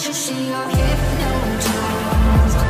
Can't you see your hypnotized?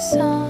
song.